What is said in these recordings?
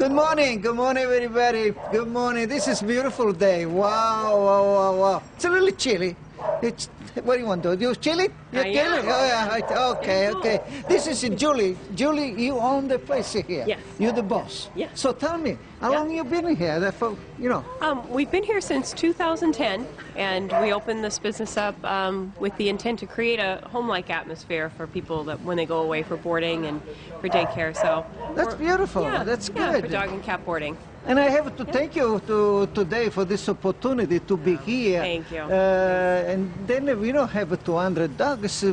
Good morning, good morning, everybody. Good morning. This is beautiful day. Wow, wow, wow, wow. It's a little chilly. It's, what do you want to do? You chilly? You I chilly? am. Oh, yeah. Okay, okay. This is Julie. Julie, you own the place here. Yes. You're the boss. Yeah. So tell me, how Yeah. long you been here? That for, you know. Um, we've been here since 2010, and we opened this business up um, with the intent to create a home-like atmosphere for people that when they go away for boarding and for daycare. So That's beautiful. Yeah, That's yeah, good. for dog and cat boarding. And I have to thank you to, today for this opportunity to be here. Thank you. Uh, and then we don't have 200 dogs,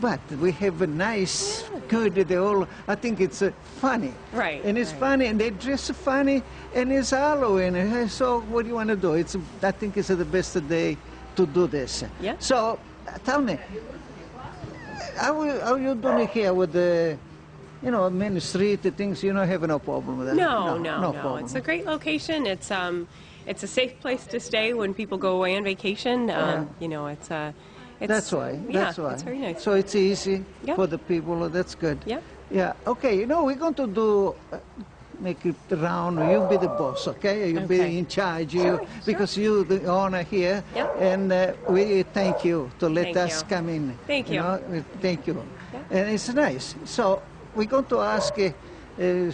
but we have a nice, good, they all, I think it's uh, funny. Right, And it's right. funny, and they dress funny, and it's Halloween. So what do you want to do? It's, I think it's the best day to do this. Yeah. So uh, tell me, how, are- how you doing here with the, you know, main street, the things, you don't have no problem with that? No, no, no. problem. It's a great location. It's um, it's a safe place to stay when people go away on vacation. Um, You know, it's uh, it's, That's why. Yeah, That's why. it's very nice. So it's easy Yeah. for the people. That's good. Yeah. Yeah. Okay. You know, we're going to do. Uh, Make it round. You be the boss, okay? You Okay. be in charge. You Sure, because you the owner here. Yeah. And uh, we thank you to let Thank us you. come in. Thank you. know? Thank you. Yeah. And it's nice. So we're going to ask. Uh, uh,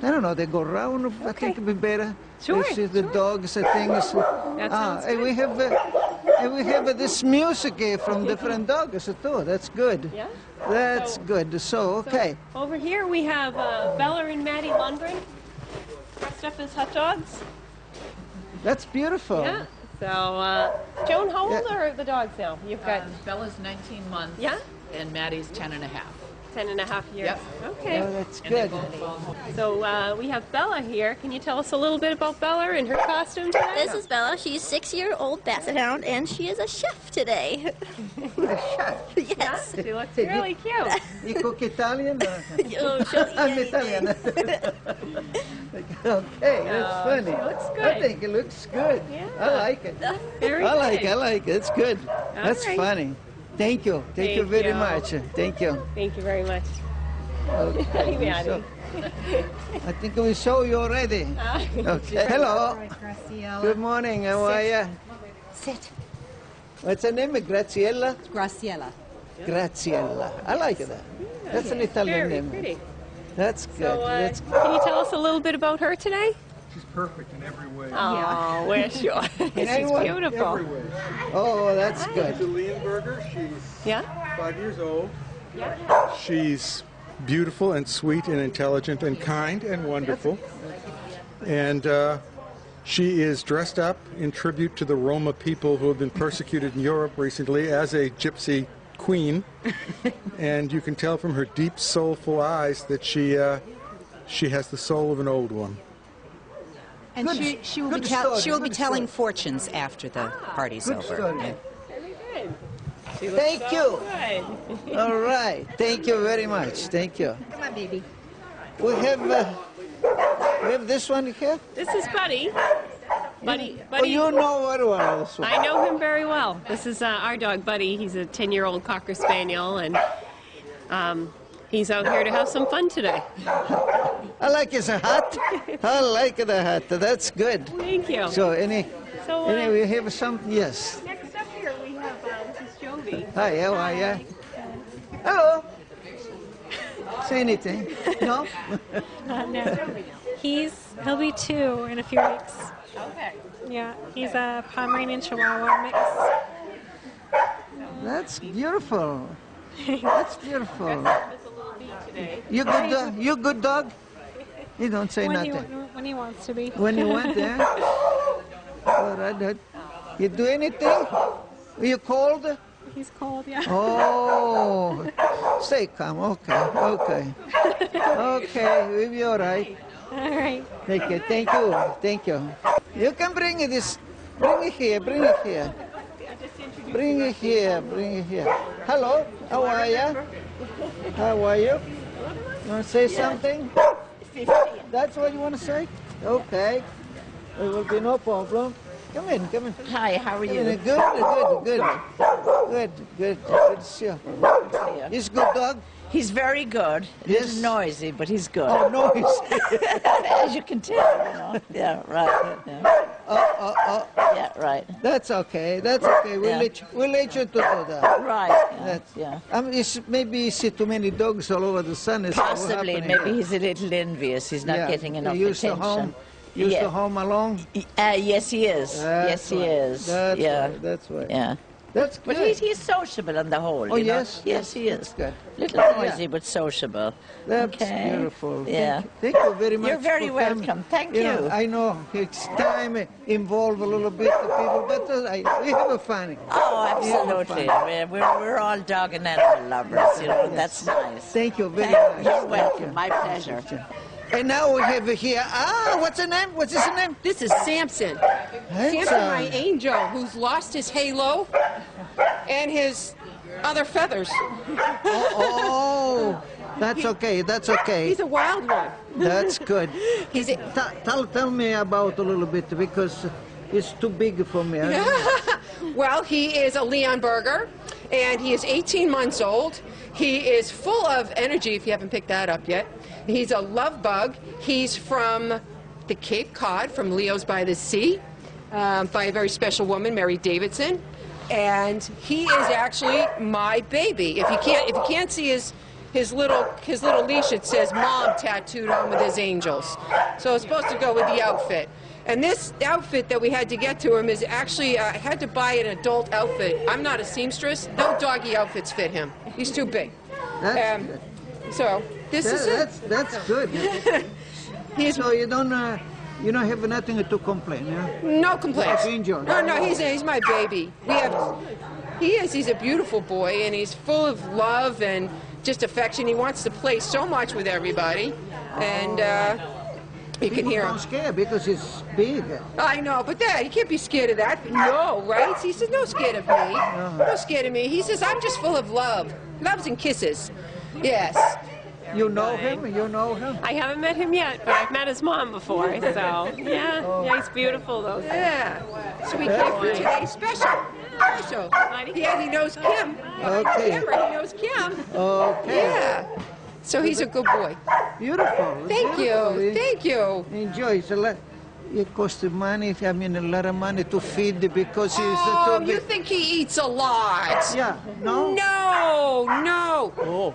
I don't know. They go round. I think it'd be better. Sure, This is the sure. dogs and things. That ah, sounds and we have. Uh, and we have uh, this music here from different dogs too. That's good. Yeah. That's So- good. So So okay. over here we have uh, Bella and Maddie Lundgren dressed up as hot dogs. That's beautiful. Yeah. So, uh, Joan, how old Yeah. are the dogs now? You've got Um, Bella's 19 months. Yeah? And Maddie's 10 and a half. 10 and a half years. Yep. Okay. Oh, that's good. both fall home. So uh, we have Bella here. Can you tell us a little bit about Bella and her costume today? This is Bella. She's six-year-old basset hound, and she is a chef today. A chef? Yes. She looks really cute. You cook Italian? Oh, she'll I'm. Italian. okay, that's Oh, funny. she looks good. I think it looks good. Yeah. I like it. Very I like it. I like it. It's good. That's right. funny. Thank you. Thank, you very you. much. Thank you. Thank you very much. Okay. Hi, Maddie. So, I think we saw you already. Okay. Hello. Good morning. How are you? Sit. What's her name? Graziella? Graciela. Graziella. I like that. That's an Italian Very name. pretty. That's good. So, uh, That's can you tell us a little bit about her today? She's perfect in every way. Oh, we're sure. She's any beautiful. Every way. Oh, that's good. She's a Leonberger. She's Yeah? five years old. Yeah. She's beautiful and sweet and intelligent and kind and wonderful. And uh, she is dressed up in tribute to the Roma people who have been persecuted in Europe recently as a gypsy queen. and you can tell from her deep, soulful eyes that she uh, she has the soul of an old one. And Good- she, she will, good be, tell, story, she will be telling story. fortunes after the party's Good over. story. Yeah. Very good. Thank so you. Good. All right. Thank you very much. Thank you. Come on, baby. We have uh, we have this one here. This is Buddy. Buddy, Buddy. Oh, Buddy. you know very well this. I know him very well. This is uh, our dog, Buddy. He's a 10-year-old Cocker Spaniel, and um, he's out here to have some fun today. I like his hat. I like the hat. That's good. Thank you. So any So, uh, any we have some yes. next up here we have uh, this is Jovi. Hi, how are you? Hello. Say anything? No. He's he'll be two in a few weeks. Okay. Yeah, he's a Pomeranian Chihuahua mix. That's beautiful. That's beautiful. There's a little bee. You good dog? You good dog? You don't say When he, nothing. when he wants to be. When you went there? All right. You do anything? Are You cold? He's cold, yeah. Oh, stay calm. Okay, okay, okay. We'll be all right. All right. Thank you, thank you, thank you. You can bring it this. Bring it here. Bring it here. Bring it here. Bring it here. Hello. How are you? How are you? You want to say something? That's what you want to say? Okay. There will be no problem. Come in, come in. Hi, how are you? Good, good, good. Good, good, good to see you. He's good dog. He's very good. Yes. He's noisy, but he's good. Oh, noise. As you can tell, you know. Yeah, right. Yeah, oh, oh, yeah right. that's okay. That's okay. We'll Yeah. let you. We'll let you to do that. Right. Yeah. That's yeah. Um, it's, maybe you see too many dogs all over the sun. Is Possibly. Maybe he's a little envious. He's not Yeah. getting enough He used attention. to home. Used Yeah. to home alone. Uh, yes, he is. yes, That's he right. is. That's yeah. right. That's right. Yeah. That's But good. he's, he's sociable on the whole. Oh, you know? yes? Yes, he That's is. good. Little noisy, but sociable. That's okay. beautiful. Yeah. Thank, thank you very much. You're very for coming. welcome. Thank you. you. Know, I know it's time involve a little bit the people, but uh, I, we have a fun. Oh, absolutely. We're, we're, we're all dog and animal lovers, you know. That's nice. Thank you very Thank- much. You're welcome. you. My pleasure. And now we have here. Ah, what's his name? What's his name? This is Samson. Samson, my angel, who's lost his halo and his other feathers. Oh, that's okay. That's okay. He's a wild one. That's good. He's a, tell, tell me about a little bit because it's too big for me. well, he is a Leonberger, and he is 18 months old. He is full of energy, if you haven't picked that up yet. He's a love bug. He's from the Cape Cod, from Leo's by the Sea, um, by a very special woman, Mary Davidson. And he is actually my baby. If you can't, if you can't see his his little his little leash, it says "Mom" tattooed on with his angels. So it's supposed to go with the outfit. And this outfit that we had to get to him is actually, uh, I had to buy an adult outfit. I'm not a seamstress. No doggy outfits fit him. He's too big. That's Um. So this That- is it. that's that's good. He's so you don't uh, you don't have nothing to complain, yeah? no complaints. No, no, he's he's my baby. We have, he is. He's a beautiful boy, and he's full of love and just affection. He wants to play so much with everybody, and uh, you can hear don't him. scare because he's big. I know, but that, he can't be scared of that. No, right? He says, no scared of me. No scared of me. He says, I'm just full of love. Loves and kisses. Yes. You know him? You know him? I haven't met him yet, but I've met his mom before. So yeah, oh. yeah, he's beautiful though. Yeah. So we came for today's special. Special. Yeah, he knows Kim. Okay. Remember, he knows Kim. Okay. Yeah. So he's a good boy. Beautiful. Thank beautiful. you. Thank you. Enjoy. It's a lot. It costs money. I mean, a lot of money to feed because he's Oh, too you think he eats a lot? Yeah. No. No, no. Oh.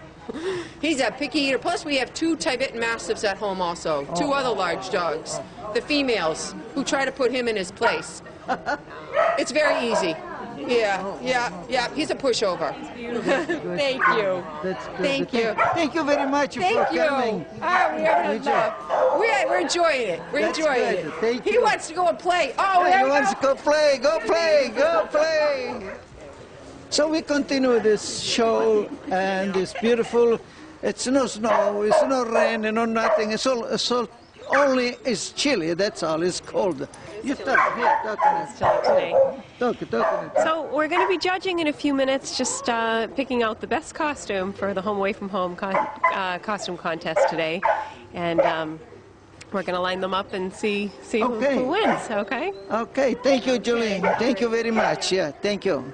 He's a picky eater. Plus, we have two Tibetan Mastiffs at home also. Two Oh. other large dogs. The females who try to put him in his place. it's very easy. Yeah, yeah, yeah. He's a pushover. Thank you. That's good. Thank you. Thank you very much Thank for you. coming. Ah, we're having a Enjoy. laugh. We're, we're enjoying it. We're That's enjoying good. it. Thank he you. wants to go and play. Oh, there he we wants go. to go play, go play, go play. So we continue this show, and it's beautiful. It's no snow, it's no rain, no nothing. It's all, it's all only it's chilly. That's all. It's cold. You talk here, talk me. today. Talk, talk. So we're going to be judging in a few minutes, just uh, picking out the best costume for the Home Away from Home con- uh, costume contest today, and um, we're going to line them up and see see who- Okay. who, wins. Okay. Okay, thank you, Julie. Thank you very much. Yeah, thank you.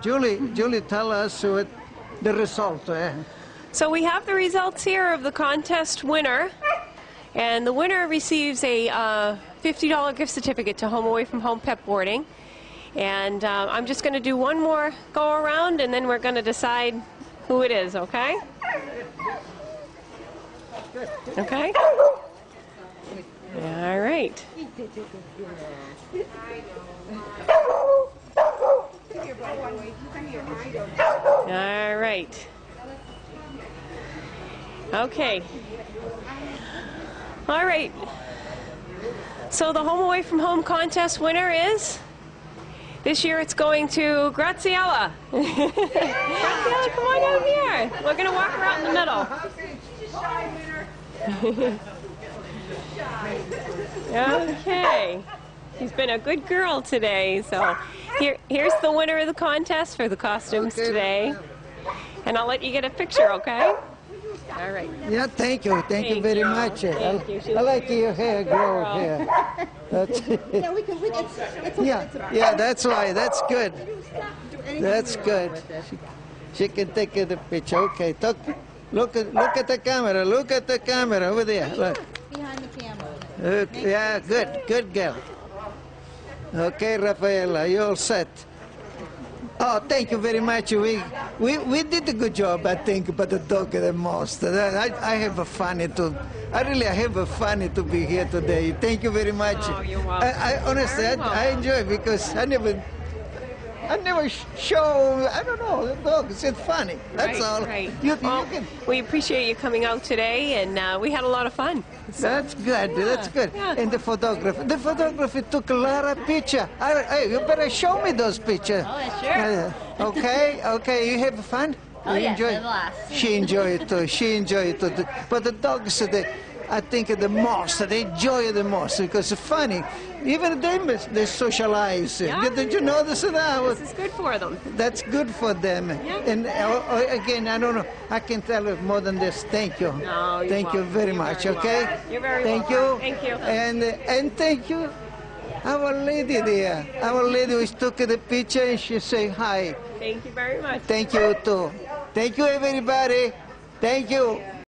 Julie, Julie, tell us what the result. eh? So we have the results here of the contest winner, and the winner receives a uh, $50 gift certificate to Home Away from Home Pet Boarding. And uh, I'm just going to do one more go around, and then we're going to decide who it is. Okay? Okay. All right. All right. Okay. All right. So the Home Away from Home contest winner is this year it's going to Graziella. Graziella, come on out here. We're going to walk around in the middle. okay. She's been a good girl today. So here, here's the winner of the contest for the costumes today. And I'll let you get a picture, okay? All right. Yeah, thank you, thank, you very you. much. Thank you. She I like your hair grow girl. here. That's Yeah, we can, we, it's, it's yeah, it's a, yeah, that's why. That's good. That's good. She, she can take the picture. Okay, talk, look at look at the camera. Look at the camera over there. Look. behind the camera. Okay, yeah, good, good girl. Okay, Rafaela, you're all set. Oh, thank you very much. We, we, we did a good job, I think, but the dog the most. Uh, I, I have a funny to, I really I have a funny to be here today. Thank you very much. Oh, you're welcome. I, I honestly, I, I enjoy because I never, I never show, I don't know, the dogs. It's funny. That's right, all. Right. You, well, you can, we appreciate you coming out today, and uh, we had a lot of fun. That's good. That's good. yeah. And the photographer. The photographer took a lot of picture. I, hey, you better show me those pictures. Oh, sure. Uh, okay. Okay. You have fun. Oh, you yes, enjoy. I have a blast. She enjoyed it too. She enjoyed it too. But the dogs, they, I think the most. They enjoy the most because it's funny. Even they miss- they socialize. Yeah. Did you notice that? This is good for them. That's good for them. Yeah. And uh, uh, again, I don't know. I can tell you more than this. Thank you. No, you're thank you very You're much. very okay. You're very Thank welcome. you. Thank you. And uh, and thank you, our lady there. Our lady who took the picture and she say hi. Thank you very much. Thank you too. Thank you everybody. Thank you.